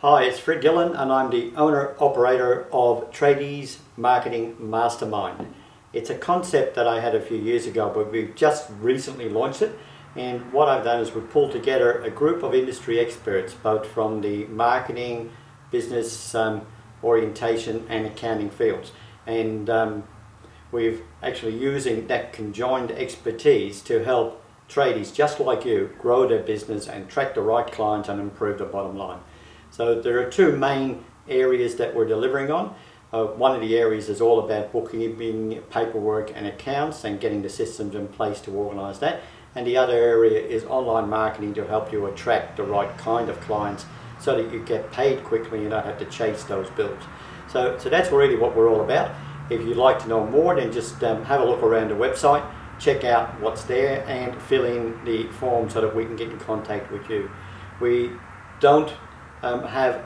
Hi, it's Fred Gillen and I'm the owner operator of Tradies Marketing Mastermind. It's a concept that I had a few years ago but we've just recently launched it and what I've done is we've pulled together a group of industry experts both from the marketing, business um, orientation and accounting fields and um, we've actually using that conjoined expertise to help tradies just like you grow their business and attract the right clients and improve the bottom line. So there are two main areas that we're delivering on. Uh, one of the areas is all about booking, paperwork and accounts and getting the systems in place to organise that. And the other area is online marketing to help you attract the right kind of clients so that you get paid quickly and don't have to chase those bills. So, so that's really what we're all about. If you'd like to know more, then just um, have a look around the website, check out what's there, and fill in the form so that we can get in contact with you. We don't um, have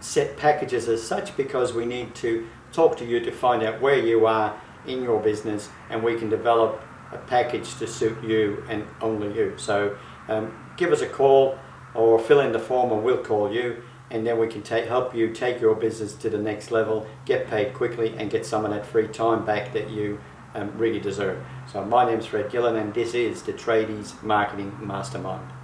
set packages as such because we need to talk to you to find out where you are in your business and we can develop a package to suit you and only you. So um, give us a call or fill in the form and we'll call you and then we can take, help you take your business to the next level, get paid quickly and get some of that free time back that you um, really deserve. So my name is Fred Gillen and this is the Tradies Marketing Mastermind.